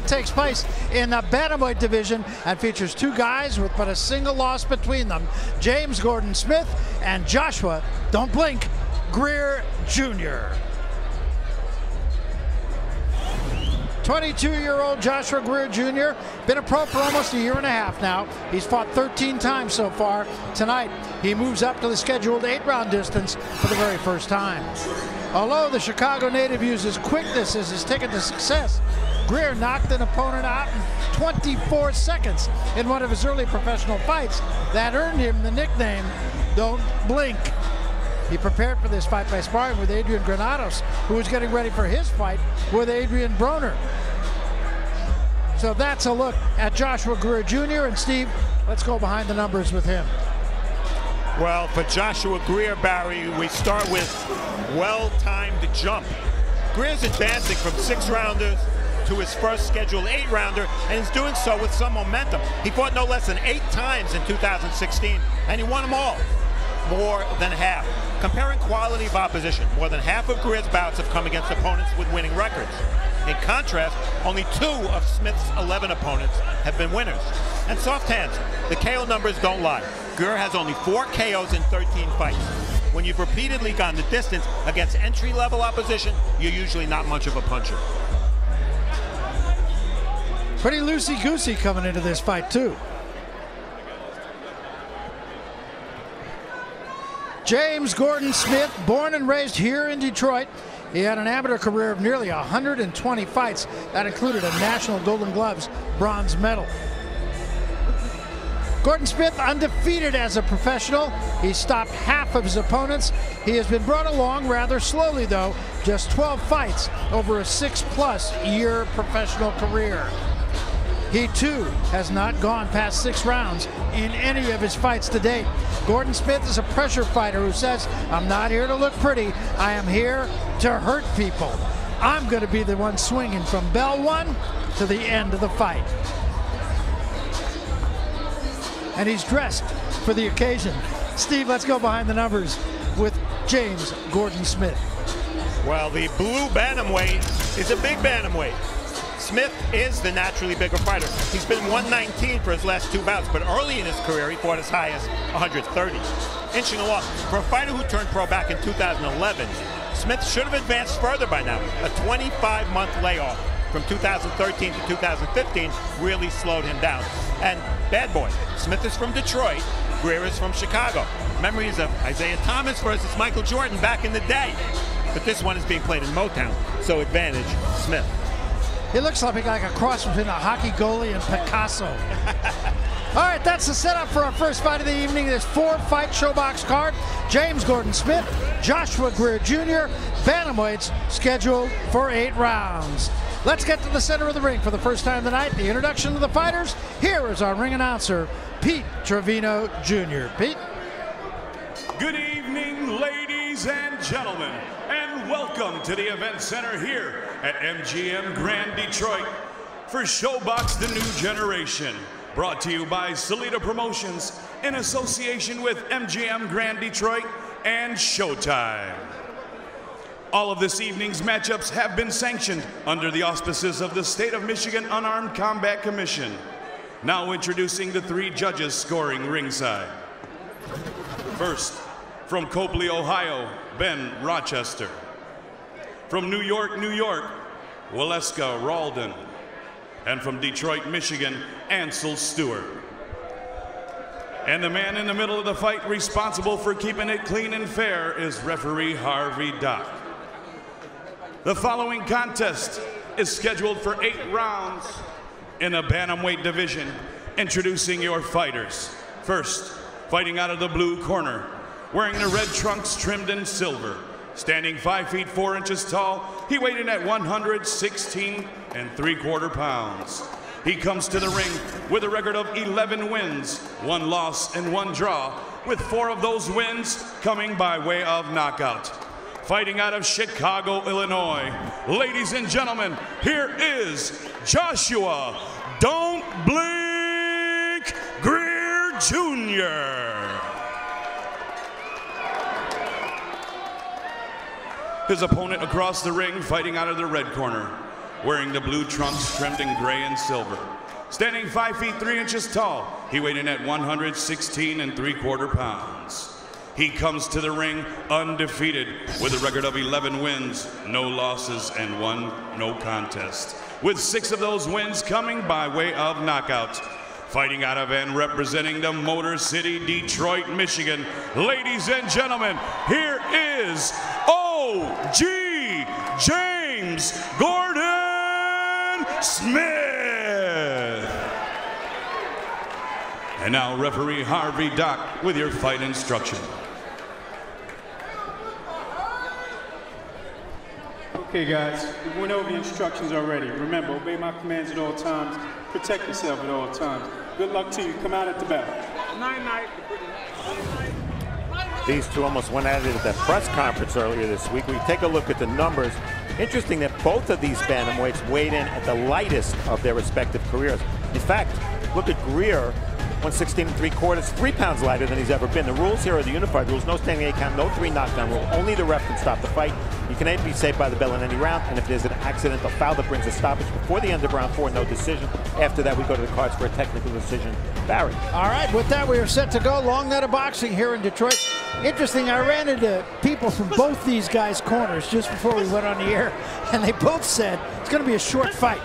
It takes place in the bantamweight division and features two guys with but a single loss between them James Gordon Smith and Joshua, don't blink, Greer Jr. 22-year-old Joshua Greer Jr. Been a pro for almost a year and a half now. He's fought 13 times so far. Tonight, he moves up to the scheduled eight-round distance for the very first time. Although the Chicago native uses quickness as his ticket to success, Greer knocked an opponent out in 24 seconds in one of his early professional fights that earned him the nickname Don't Blink. He prepared for this fight by sparring with Adrian Granados, who was getting ready for his fight with Adrian Broner. So that's a look at Joshua Greer Jr. And Steve, let's go behind the numbers with him. Well, for Joshua Greer, Barry, we start with well-timed jump. Greer's advancing from six-rounders to his first scheduled eight-rounder, and he's doing so with some momentum. He fought no less than eight times in 2016, and he won them all, more than half. Comparing quality of opposition, more than half of Greer's bouts have come against opponents with winning records. In contrast, only two of Smith's 11 opponents have been winners. And soft hands, the KO numbers don't lie. Greer has only four KOs in 13 fights. When you've repeatedly gone the distance against entry-level opposition, you're usually not much of a puncher. Pretty loosey-goosey coming into this fight, too. James Gordon Smith, born and raised here in Detroit. He had an amateur career of nearly 120 fights. That included a National Golden Gloves bronze medal. Gordon Smith undefeated as a professional. He stopped half of his opponents. He has been brought along rather slowly, though. Just 12 fights over a six plus year professional career. He too has not gone past six rounds in any of his fights to date. Gordon Smith is a pressure fighter who says, I'm not here to look pretty, I am here to hurt people. I'm going to be the one swinging from bell one to the end of the fight. And he's dressed for the occasion. Steve, let's go behind the numbers with James Gordon Smith. Well, the blue bantamweight is a big bantamweight. Smith is the naturally bigger fighter. He's been 119 for his last two bouts, but early in his career, he fought as high as 130. Inching along. For a fighter who turned pro back in 2011, Smith should have advanced further by now. A 25-month layoff from 2013 to 2015 really slowed him down. And bad boy, Smith is from Detroit, Greer is from Chicago. Memories of Isiah Thomas versus Michael Jordan back in the day. But this one is being played in Motown, so advantage Smith. He looks like, like a cross between a hockey goalie and Picasso. All right, that's the setup for our first fight of the evening. This four-fight ShoBox card. James Gordon Smith, Joshua Greer Jr., bantamweights scheduled for eight rounds. Let's get to the center of the ring for the first time tonight. The introduction to the fighters. Here is our ring announcer, Pete Trevino Jr. Pete. Good evening, ladies and gentlemen, and welcome to the event center here at MGM Grand Detroit for ShoBox The New Generation. Brought to you by Salita Promotions in association with MGM Grand Detroit and Showtime. All of this evening's matchups have been sanctioned under the auspices of the State of Michigan Unarmed Combat Commission. Now introducing the three judges scoring ringside. First, from Copley, Ohio, Ben Rochester. From New York, New York, Waleska Roldan. And from Detroit, Michigan, Ansel Stewart. And the man in the middle of the fight responsible for keeping it clean and fair is referee Harvey Dock. The following contest is scheduled for eight rounds in the Bantamweight division. Introducing your fighters. First, fighting out of the blue corner, wearing the red trunks trimmed in silver. Standing five feet four inches tall, he weighed in at 116 and three quarter pounds. He comes to the ring with a record of 11 wins, one loss, and one draw, with four of those wins coming by way of knockout. Fighting out of Chicago, Illinois, ladies and gentlemen, here is Joshua Don't Blink Greer Jr. His opponent across the ring fighting out of the red corner. wearing the blue trunks trimmed in gray and silver. Standing 5 feet 3 inches tall, he weighed in at 116 and 3 quarter pounds. He comes to the ring undefeated with a record of 11 wins, no losses, and one no contest. With six of those wins coming by way of knockouts. Fighting out of and representing the Motor City, Detroit, Michigan. Ladies and gentlemen, here is OG James Gordon Smith. And now referee Harvey Dock with your fight instruction. Okay, guys, we went over the instructions already. Remember, obey my commands at all times. Protect yourself at all times. Good luck to you. Come out at the bell. Night, night. These two almost went at it at the press conference earlier this week. We take a look at the numbers. Interesting that both of these bantamweights weighed in at the lightest of their respective careers. In fact, look at Greer, 116 and three quarters, three pounds lighter than he's ever been. The rules here are the unified rules: no standing eight count, no three knockdown rule. Only the ref can stop the fight. You can be saved by the bell in any round, and if there's an accidental foul that brings a stoppage before the end of round four, no decision. After that, we go to the cards for a technical decision. Barry. All right, with that, we are set to go. Long night of boxing here in Detroit. Interesting, I ran into people from both these guys' corners just before we went on the air, and they both said it's going to be a short fight.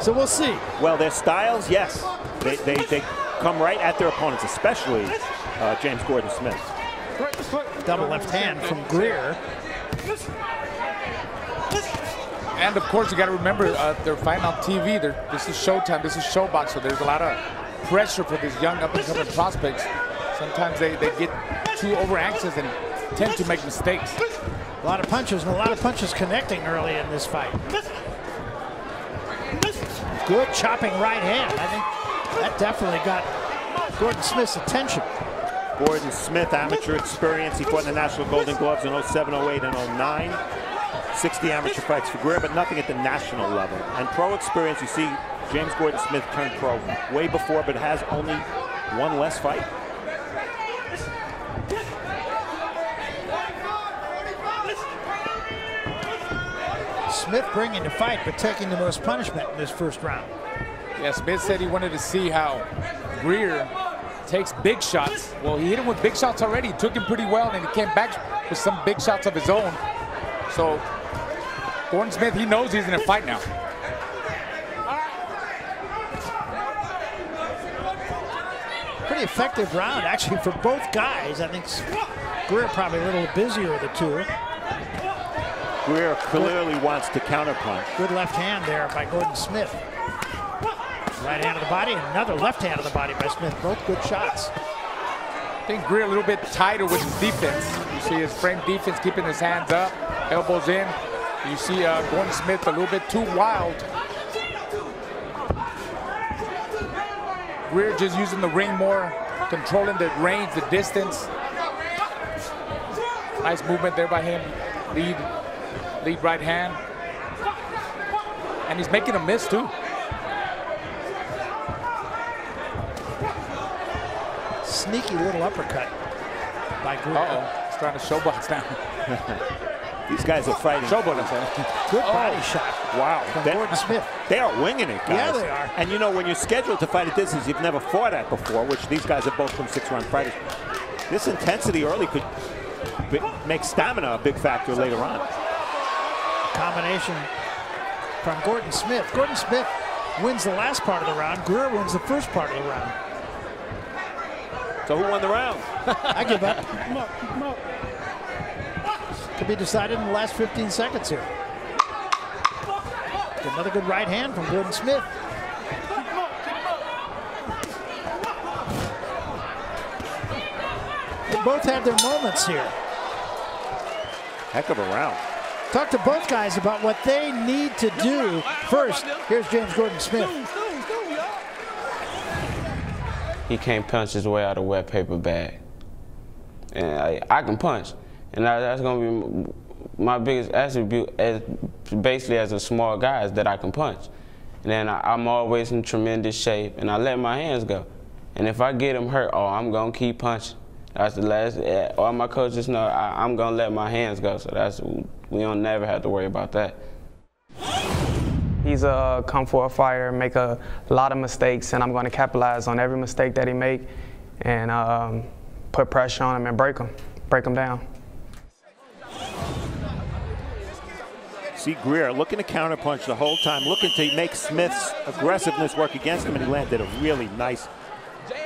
So we'll see. Well, their styles, yes. They, they, they come right at their opponents, especially uh, James Gordon Smith. Double left hand from Greer. And of course, you got to remember uh, they're fighting on TV. They're, this is Showtime. This is ShoBox. So there's a lot of pressure for these young up-and-coming prospects. Sometimes they, they get too over anxious and tend to make mistakes. A lot of punches and a lot of punches connecting early in this fight. Good chopping right hand. I think that definitely got Gordon Smith's attention. Gordon Smith, amateur experience. He fought in the National Golden Gloves in 07, 08, and 09. 60 amateur fights for Greer, but nothing at the national level. And pro experience, you see James Gordon Smith turned pro way before, but has only one less fight. Smith bringing the fight, but taking the most punishment in this first round. Yeah, Smith said he wanted to see how Greer takes big shots. Well, he hit him with big shots already. He took him pretty well, and he came back with some big shots of his own. So Gordon Smith, he knows he's in a fight now. Pretty effective round, actually, for both guys. I think Greer probably a little busier of the two. Greer clearly wants to counterpunch. Good left hand there by Gordon Smith. Right hand of the body, another left hand of the body by Smith. Both good shots. I think Greer a little bit tighter with his defense. You see his frame defense keeping his hands up, elbows in. You see uh, Gordon Smith a little bit too wild. Greer just using the ring more, controlling the range, the distance. Nice movement there by him. Lead, lead right hand. And he's making a miss too. Sneaky little uppercut by Greer. Uh-oh, he's trying to showbox now. These guys are fighting. Showboat, I'm saying. Good oh. body shot. Wow. From They- Gordon Smith. They are winging it, guys. Yeah, they are. And you know, when you're scheduled to fight at distance you've never fought at before, which these guys are both from six-round fighters, this intensity early could be, make stamina a big factor later on. Combination from Gordon Smith. Gordon Smith wins the last part of the round. Greer wins the first part of the round. So who won the round? I give up. Come up, come up. Could be decided in the last 15 seconds here. Another good right hand from Gordon Smith. They both have their moments here. Heck of a round. Talk to both guys about what they need to do. First, here's James Gordon Smith. He can't punch his way out of a wet paper bag. And I, I can punch. And that, that's going to be my biggest attribute as basically as a small guy is that I can punch. And then I, I'm always in tremendous shape and I let my hands go. And if I get him hurt, oh, I'm going to keep punching. That's the last, eh, all my coaches know I, I'm going to let my hands go. So that's, we don't never have to worry about that. He's a come for a fighter, make a lot of mistakes, and I'm going to capitalize on every mistake that he make and um, put pressure on him and break him, break him down. See Greer looking to counterpunch the whole time, looking to make Smith's aggressiveness work against him, and he landed a really nice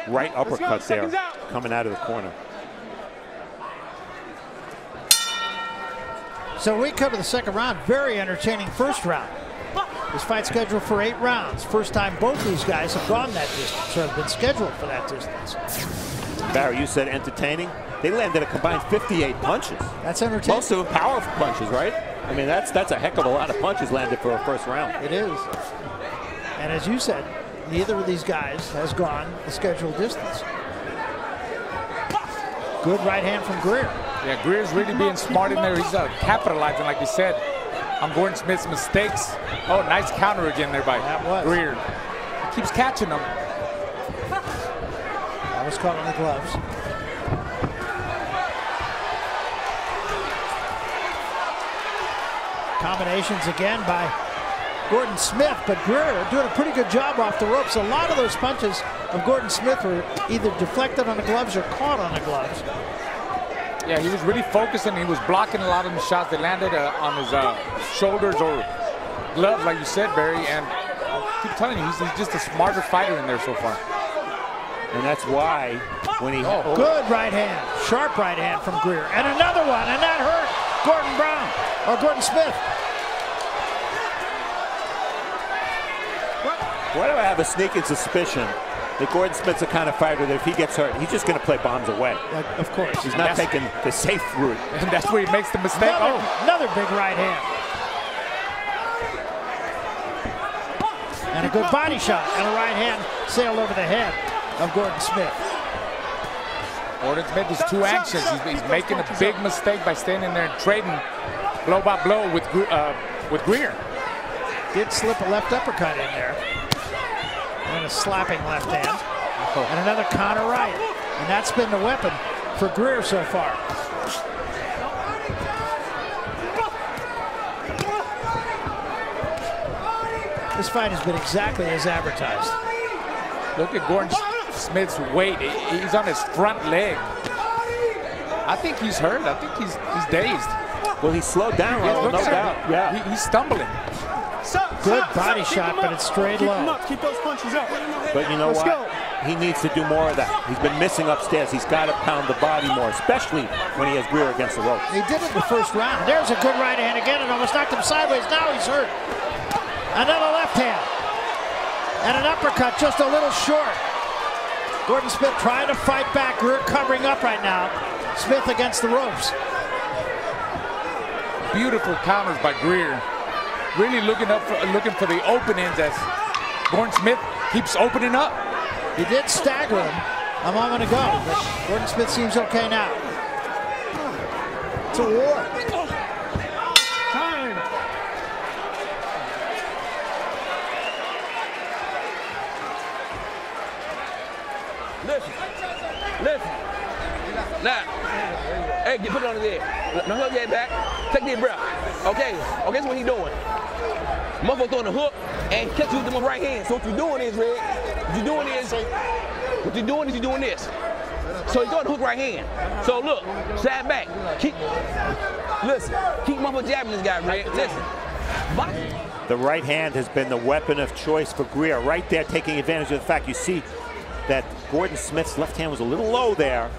right uppercut there coming out of the corner. So we come to the second round. Very entertaining first round. This fight scheduled for eight rounds. First time both these guys have gone that distance or have been scheduled for that distance. Barry, you said entertaining. They landed a combined 58 punches. That's entertaining. Most of them powerful punches, right? I mean, that's that's a heck of a lot of punches landed for a first round. It is. And as you said, neither of these guys has gone the scheduled distance. Good right hand from Greer. Yeah, Greer's really being smart in there. He's uh, capitalizing, like you said, on Gordon Smith's mistakes. Oh, nice counter again there by That was. Greer. He keeps catching them. That was caught on the gloves. Combinations again by Gordon Smith, but Greer doing a pretty good job off the ropes. A lot of those punches of Gordon Smith were either deflected on the gloves or caught on the gloves. Yeah, he was really focusing. He was blocking a lot of the shots that landed uh, on his uh, shoulders or gloves, like you said, Barry. And I keep telling you, he's, he's just a smarter fighter in there so far. And that's why when he Oh, Good right hand, sharp right hand from Greer. And another one, and that hurt Gordon Brown, or Gordon Smith. Why do I have a sneaking suspicion that Gordon Smith's the kind of fighter that if he gets hurt, he's just going to play bombs away. Like, of course. He's not taking the safe route. And that's where he makes the mistake. Another, Oh, another big right hand. And a good body shot and a right hand sailed over the head of Gordon Smith. Gordon Smith is too anxious. He's, he's making a big mistake by standing there and trading blow by blow with uh, with Greer. Did slip a left uppercut in there. And a slapping left hand. And another counter right. And that's been the weapon for Greer so far. This fight has been exactly as advertised. Look at Gordon Smith's weight. He's on his front leg. I think he's hurt. I think he's he's dazed. Well, he slowed down, Yeah, Raul, no at doubt. Yeah. He- he's stumbling. Good body shot, but it's straight Keep them low. up. Keep those punches up. But you know Let's what? go. He needs to do more of that. He's been missing upstairs. He's got to pound the body more, especially when he has Greer against the ropes. He did it in the first round. There's a good right hand again and almost knocked him sideways. Now he's hurt. Another left hand. And an uppercut just a little short. Gordon Smith trying to fight back. Greer covering up right now. Smith against the ropes. Beautiful counters by Greer. Really looking up for looking for the openings as Gordon Smith keeps opening up. He did stagger him a moment ago, but Gordon Smith seems okay now. It's a war. Time. Listen. Listen. Now. Hey, get put it on his head. Now hook your head back. Deep breath. Okay. Oh, okay, that's what he doing. Motherfucker throwing the hook and catch you with the right hand. So what you doing is, Red, what you doing is, what you doing is you doing this. So he's throwing the hook right hand. So look, side back. Keep, listen, keep motherfucker jabbing this guy, Red. Listen. Box. The right hand has been the weapon of choice for Greer. Right there, taking advantage of the fact you see that Gordon Smith's left hand was a little low there.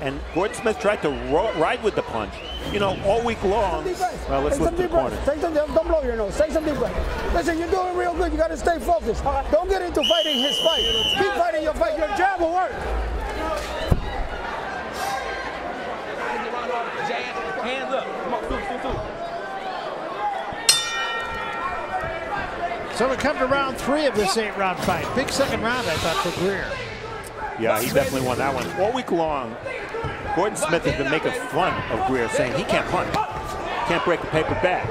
And Gordon Smith tried to ro- ride with the punch. You know, all week long. Well, let's Take look some to the deep corner. breaths. Take some, don't blow your nose. Take some deep breaths. Listen, you're doing real good. You got to stay focused. Don't get into fighting his fight. Keep fighting your fight. Your jab will work. Hands up. Come on, two, two, two. So we come to round three of this eight-round fight. Big second round, I thought, for Greer. Yeah, he definitely won that one. All week long, Gordon Smith has been making fun of Greer, saying he can't punch, can't break the paper bag.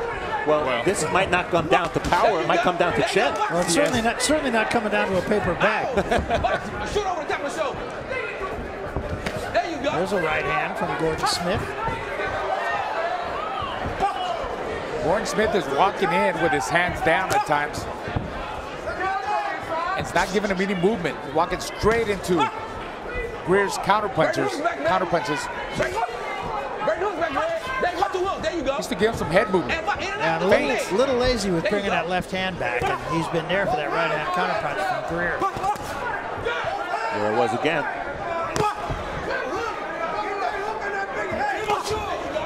Well, this might not come down to power; it might come down to chin. Well, it's certainly not certainly not coming down to a paper bag. Box, shoot over the top of the shoulder. There you go. There's a right hand from Gordon Smith. Gordon Smith is walking in with his hands down at times. It's not giving him any movement. He's walking straight into Greer's counter punches. Counter punches. Break hook. Break hook back there. There you go. Two hook. There you go. Just to give him some head movement. And Yeah, a little, little lazy with bringing that left hand back, and he's been there for that right hand counter punch from Greer. There it was again.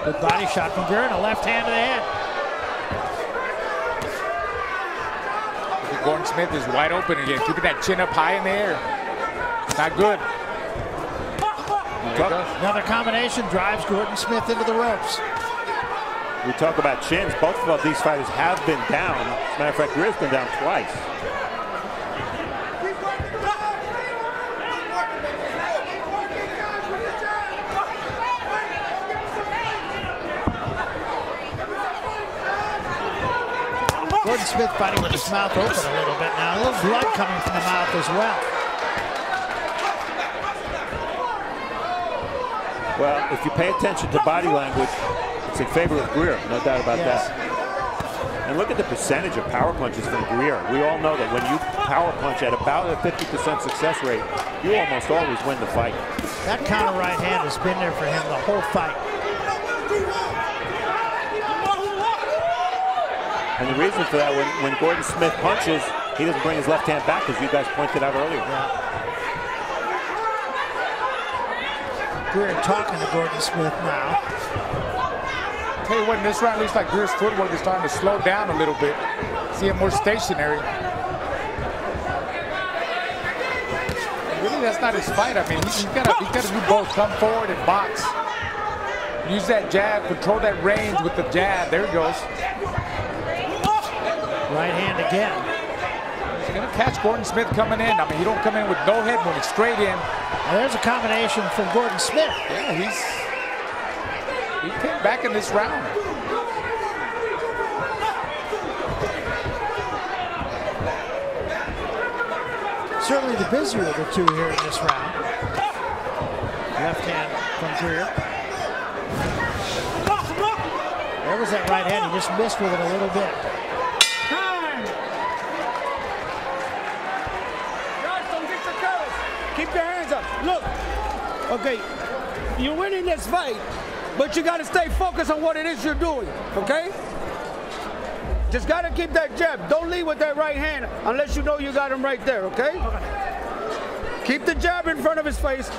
Good body shot from Greer and a left hand to the head. Gordon Smith is wide open again, keeping that chin up high in the air. Not good. Another combination drives Gordon Smith into the ropes. We talk about chins. Both of these fighters have been down. As a matter of fact, Greer's been down twice. Gordon Smith fighting with his mouth open a little bit now. A little blood coming from the mouth as well. Well, if you pay attention to body language, it's in favor of Greer, no doubt about Yes. that. And look at the percentage of power punches from Greer. We all know that when you power punch at about a 50% success rate, you almost always win the fight. That counter right hand has been there for him the whole fight. And the reason for that, when, when Gordon Smith punches, he doesn't bring his left hand back, as you guys pointed out earlier. Greer talking to Gordon Smith now. Tell you what, in this round, it looks like Greer's footwork is starting to slow down a little bit. See him more stationary. Really, that's not his fight. I mean, he- he's got to he's got to do both. Come forward and box. Use that jab, control that range with the jab. There he goes. Right hand again. He's gonna catch Gordon Smith coming in. I mean, he don't come in with no head movement, straight in. Now there's a combination from Gordon Smith. Yeah, he's he came back in this round. Certainly the busier of the two here in this round. Left hand from Greer. There was that right hand. He just missed with it a little bit. Guys, don't get your colors. Keep your hands up. Look. Okay. You're winning this fight, but you got to stay focused on what it is you're doing. Okay? Just got to keep that jab. Don't lead with that right hand unless you know you got him right there. Okay? Keep the jab in front of his face.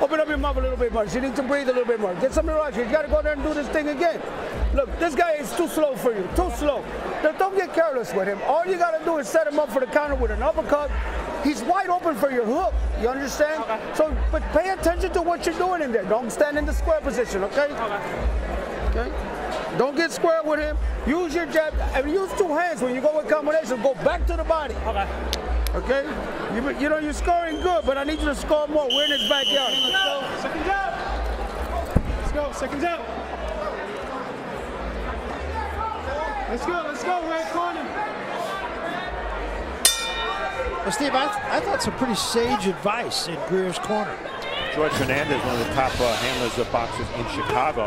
Open up your mouth a little bit more. You need to breathe a little bit more. Get some relax. You got to go there and do this thing again. Look, this guy is too slow for you. Too slow. Now, Don't get careless with him. All you got to do is set him up for the counter with an uppercut. He's wide open for your hook. You understand? So, but pay attention to what you're doing in there. Don't stand in the square position, okay? Okay. Don't get square with him. Use your jab and use two hands when you go with combination. Go back to the body. Okay. Okay. You, you know you're scoring good, but I need you to score more. We're in his backyard. Let's go. Second jab. Let's go. Second jab. Let's go. Let's go. Right corner. Well, Steve, I, th- I thought some pretty sage advice in Greer's corner. George Fernandez, one of the top uh, handlers of boxers in Chicago.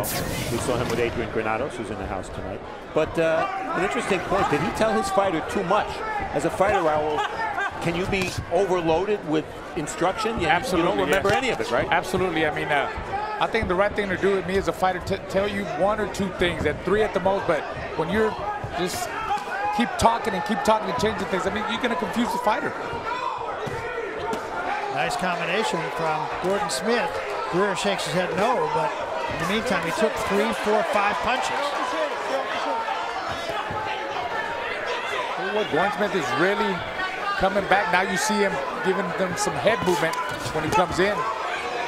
We saw him with Adrian Granados, who's in the house tonight. But uh, an interesting point, did he tell his fighter too much? As a fighter, Raul, can you be overloaded with instruction? You, Absolutely. You don't remember yes. any of it, right? Absolutely. I mean, uh, I think the right thing to do with me as a fighter to tell you one or two things, at three at the most. But when you're just keep talking and keep talking and changing things, I mean, you're going to confuse the fighter. Nice combination from Gordon Smith. Greer shakes his head no, but in the meantime, he took three, four, five punches. What, Gordon Smith is really coming back. Now you see him giving them some head movement when he comes in.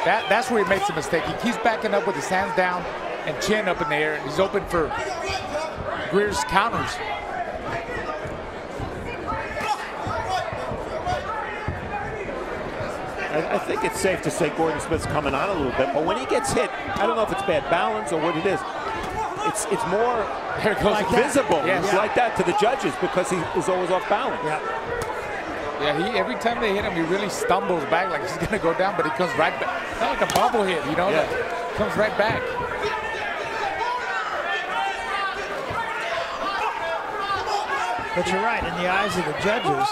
That, that's where he makes a mistake. He keeps backing up with his hands down and chin up in the air, and he's open for Greer's counters. I, I think it's safe to say Gordon Smith's coming on a little bit, but when he gets hit, I don't know if it's bad balance or what it is. It's it's more There it goes like visible. Yes. It's like that to the judges because he is always off balance. Yeah. Yeah, he every time they hit him, he really stumbles back like he's gonna go down, but he comes right back. Kind of like a bubble hit, you know? Yeah. Like, comes right back. But you're right, in the eyes of the judges,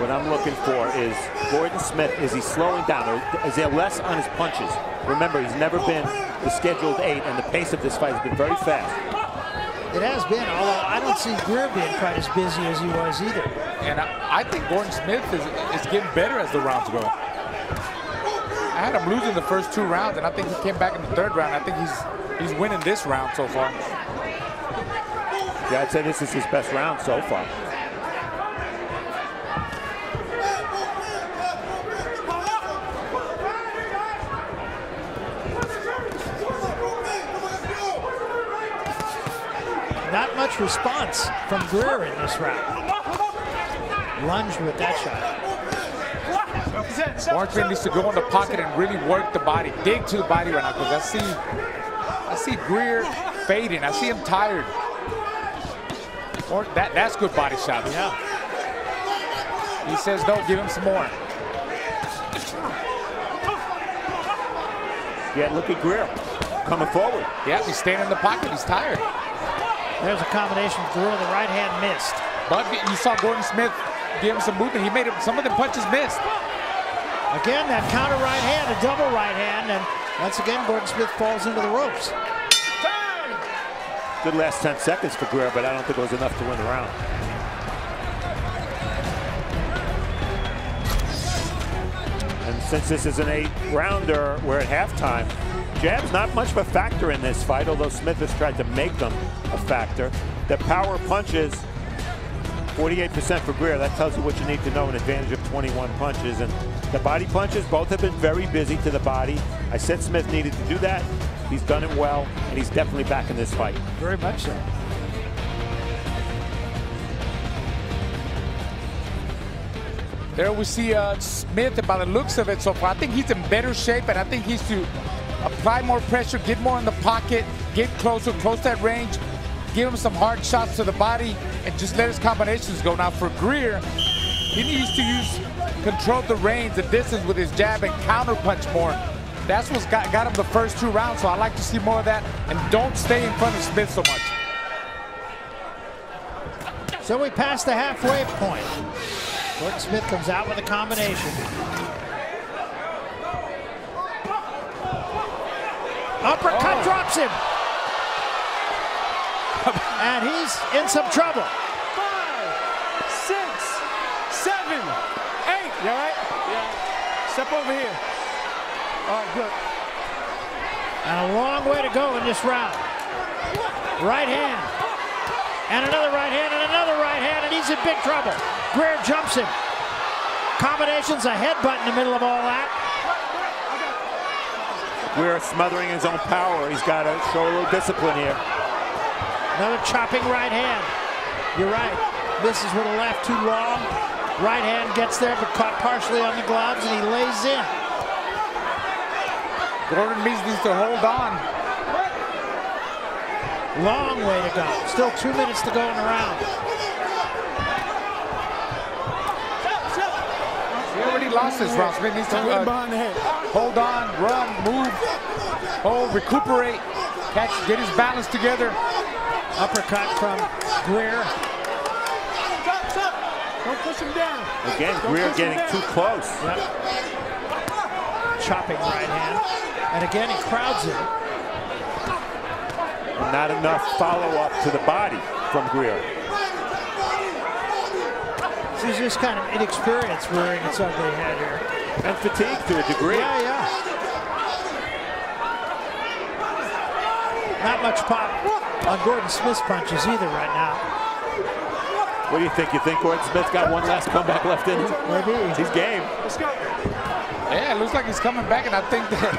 What I'm looking for is Gordon Smith, is he slowing down or is there less on his punches? Remember, he's never been the scheduled eight and the pace of this fight has been very fast. it has been, although I don't see Greer being quite as busy as he was either. And I, I think Gordon Smith is, is getting better as the rounds go. I had him losing the first two rounds, and I think he came back in the third round. I think he's he's winning this round so far. Yeah, I'd say this is his best round so far. Not response from Greer in this round. Lunged with that shot. Warren needs to go in the pocket and really work the body, dig to the body right now, because I see I see Greer fading. I see him tired. Or that that's good body shot. Yeah. He says no, give him some more. Yeah, look at Greer coming forward. Yeah, he's staying in the pocket. He's tired. There's a combination. Greer, the right hand missed. But you saw Gordon Smith give him some movement. He made it, some of the punches missed. Again, that counter right hand, a double right hand, and once again, Gordon Smith falls into the ropes. Good last 10 seconds for Greer, but I don't think it was enough to win the round. And since this is an eight-rounder, we're at halftime. Jab's not much of a factor in this fight, although Smith has tried to make them a factor. The power punches, 48% for Greer. That tells you what you need to know, an advantage of 21 punches. And the body punches, both have been very busy to the body. I said Smith needed to do that. He's done it well, and he's definitely back in this fight. Very much so. There we see uh, Smith, by the looks of it so far, I think he's in better shape, and I think he's to apply more pressure, get more in the pocket, get closer, close that range, give him some hard shots to the body, and just let his combinations go. Now for Greer, he needs to use control the range, the distance with his jab and counter punch more. That's what's got, got him the first two rounds, so I like to see more of that, and don't stay in front of Smith so much. So we passed the halfway point. Gordon Smith comes out with a combination. Uppercut Oh. drops him. and he's in some trouble. Five, six, seven, eight. You all right? Yeah. Step over here. All right, good. And a long way to go in this round. Right hand. And another right hand and another right hand, and he's in big trouble. Greer jumps him. Combinations, a headbutt in the middle of all that. Greer smothering his own power. He's got to show a little discipline here. Another chopping right hand. You're right. Misses with a left too long. Right hand gets there, but caught partially on the gloves, and he lays in. Gordon Mees needs to hold on. Long way to go. Still two minutes to go in the round. He already lost his round. Smith needs to Don't uh, behind the head. hold on, run, move, hold, recuperate, catch, get his balance together. Uppercut from Greer. Stop, stop. Don't push him down. Again, Don't Greer getting too close. Chopping right hand. And again, he crowds him. Not enough follow-up to the body from Greer. This is just kind of inexperienced rearing its ugly head here. And fatigue to a degree. Yeah, yeah. Not much pop on Gordon Smith's punches either right now. What do you think? You think Gordon Smith's got one last comeback left in him? Maybe. He's game. Let's go. Yeah, it looks like he's coming back, and I think that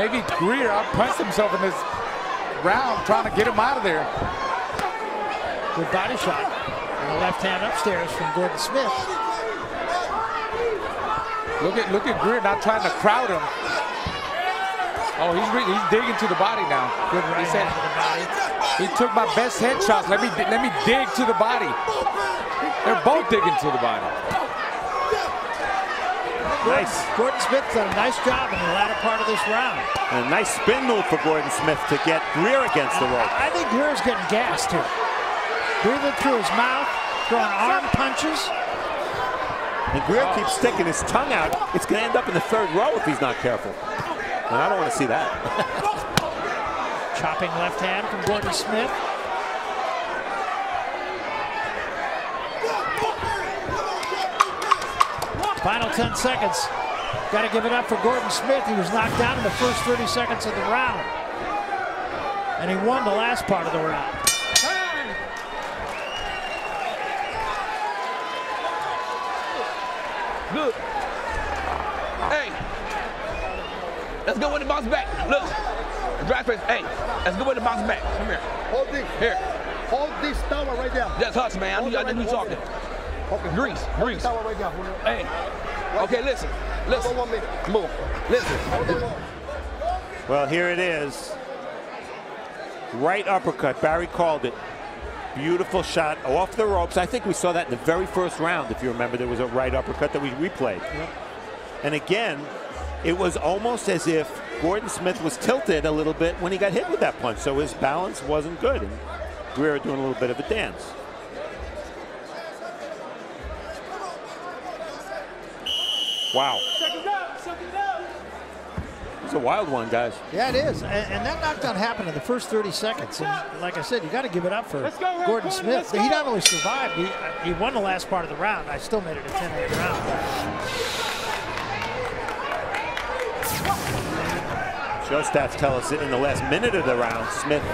maybe Greer outpunched himself in this round, trying to get him out of there. Good body shot. And a left hand upstairs from Gordon Smith. Look at look at Greer not trying to crowd him. Oh, he's re- he's digging to the body now. Good right He said to the body. he took my best headshots. Let me let me dig to the body. They're both digging to the body. Gordon, Nice. Gordon Smith done a nice job in the latter part of this round. And a nice spin move for Gordon Smith to get Greer against the rope. I think Greer's getting gassed here. Breathing through his mouth, throwing arm punches. And Greer keeps sticking his tongue out. It's going to end up in the third row if he's not careful. And I don't want to see that. Chopping left hand from Gordon Smith. Final 10 seconds. Got to give it up for Gordon Smith. He was knocked down in the first 30 seconds of the round. And he won the last part of the round. Good. Hey. Let's go with the bounce back. Look. Drag face. Hey. Let's go with the bounce back. Come here. Hold this. Here. Hold this tower right there. That's us, man. I Hold knew, I it right knew you there, talking. hold it. Okay. Grease. Grease. Tower right there. Hold it. Hey. Okay, listen. Listen. Hold on one minute. Move. Listen. Hold. Well, here it is. Right uppercut. Barry called it. Beautiful shot off the ropes. I think we saw that in the very first round, if you remember. There was a right uppercut that we replayed. And again, it was almost as if Gordon Smith was tilted a little bit when he got hit with that punch. So his balance wasn't good. And Greer doing a little bit of a dance. Wow. It's a wild one, guys. Yeah, it is. And, and that knockdown happened in the first 30 seconds. And like I said, you got to give it up for go, Red Gordon Smith. He not only survived, he, he won the last part of the round. I still made it a 10-8 round. Show stats tell us that in the last minute of the round, Smith,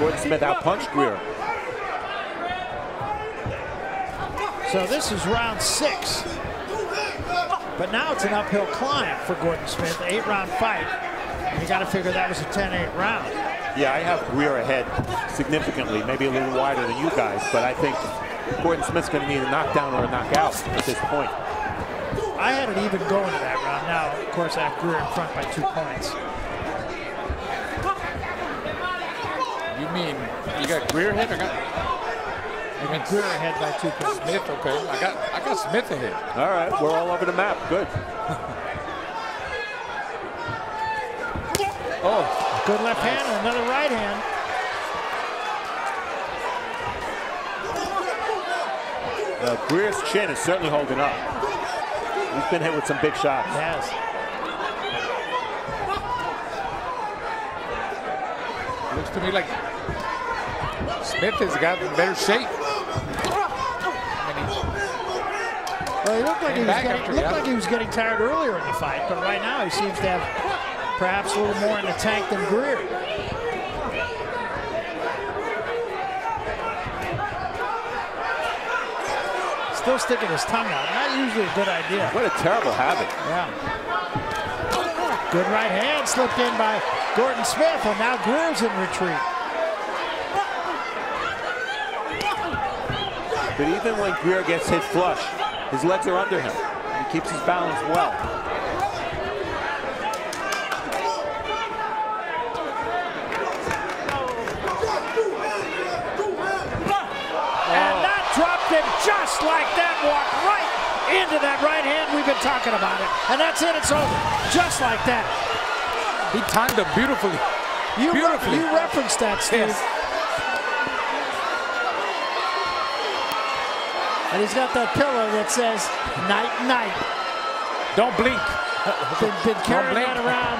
Gordon Smith outpunched Greer. So this is round six. But now it's an uphill climb for Gordon Smith. Eight round fight. And you got to figure that was a 10-8 round. Yeah, I have Greer ahead significantly, maybe a little wider than you guys, but I think Gordon Smith's going to need a knockdown or a knockout at this point. I had it even going to that round. Now, of course, I have Greer in front by two points. You mean you got Greer hit? I got. I got Greer ahead by two points. Smith, okay. I got I got Smith ahead. All right, we're all over the map. Good. Oh, Good left hand and another right hand. Uh, Greer's chin is certainly holding up. He's been hit with some big shots. Yes. looks to me like Smith has got in better shape. Well, he looked like he was getting, looked like he was getting tired earlier in the fight, but right now he seems to have perhaps a little more in the tank than Greer. Still sticking his tongue out. Not usually a good idea. What a terrible habit. Yeah. Good right hand slipped in by Gordon Smith, and now Greer's in retreat. But even when Greer gets hit flush, his legs are under him. He keeps his balance well. And that dropped him just like that, walked right into that right hand. We've been talking about it. And that's it, it's over. Just like that. he timed it beautifully. You, re- you referenced that, Steve. Yes. He's got that pillow that says night night. Don't blink. Been, been carrying blink. that around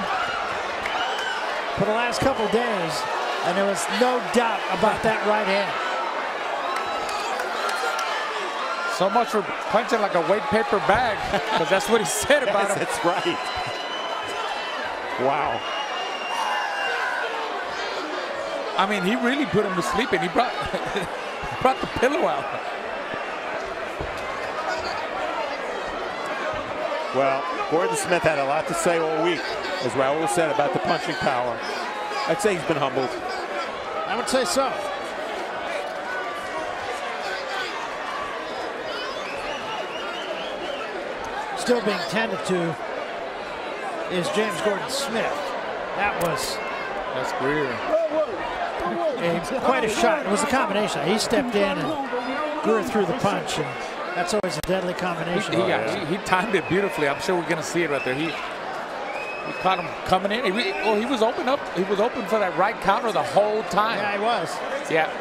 for the last couple days, and there was no doubt about that right hand. So much for punching like a white paper bag, because that's what he said about Yes, him. that's right. Wow. I mean, he really put him to sleep, and he brought brought the pillow out. Well, Gordon Smith had a lot to say all week, as Raul said about the punching power. I'd say he's been humbled. I would say so. Still being tended to is James Gordon Smith. That was That's Greer. a, quite a shot. It was a combination. He stepped in and Greer threw the punch, and That's always a deadly He, combination. he, oh, yeah, he, he timed it beautifully. I'm sure we're going to see it right there. He he caught him coming in. He, re- well, he was open up. He was open for that right counter the whole time. Yeah, he was. Yeah.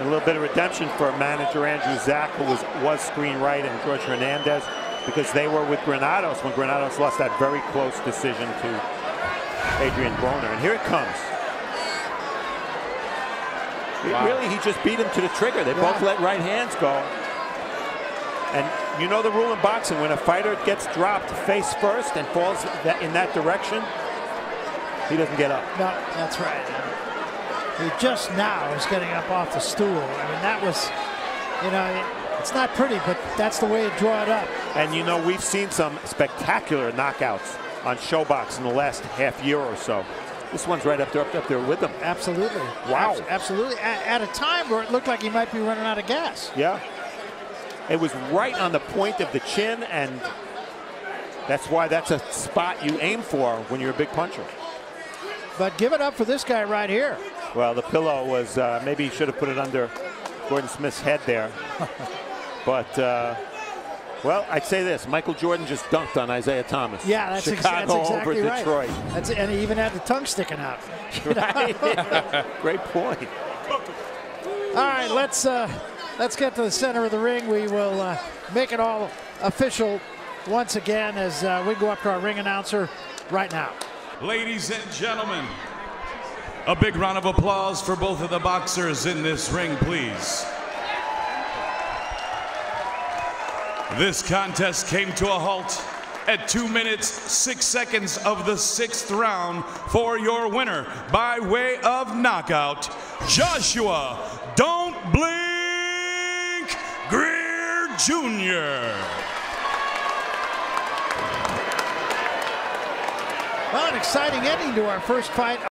A little bit of redemption for manager Andrew Zach, who was, was screen right, and George Hernandez, because they were with Granados when Granados lost that very close decision to Adrian Broner. And here it comes. It Wow. Really, he just beat him to the trigger. They both let right hands go. And you know the rule in boxing, when a fighter gets dropped face first and falls in that direction, he doesn't get up. No, that's right. He just now is getting up off the stool. I mean, that was, you know, it's not pretty, but that's the way you draw it up. And you know, we've seen some spectacular knockouts on ShoBox in the last half year or so. This one's right up there, up, there with them. Absolutely. Wow. Abs- absolutely. At, at a time where it looked like he might be running out of gas. Yeah. It was right on the point of the chin, and that's why that's a spot you aim for when you're a big puncher. But give it up for this guy right here. Well, the pillow was uh, maybe he should have put it under Gordon Smith's head there. but, uh, well, I'd say this Michael Jordan just dunked on Isiah Thomas. Yeah, that's, ex- Chicago that's exactly over right. Detroit. That's, and he even had the tongue sticking out. Right? Great point. All right, let's uh, let's get to the center of the ring. We will uh, make it all official once again as uh, we go up to our ring announcer right now. Ladies and gentlemen, a big round of applause for both of the boxers in this ring, please. This contest came to a halt at 2 minutes 6 seconds of the sixth round for your winner by way of knockout, Joshua Don't Greer Jr. Well, an exciting ending to our first fight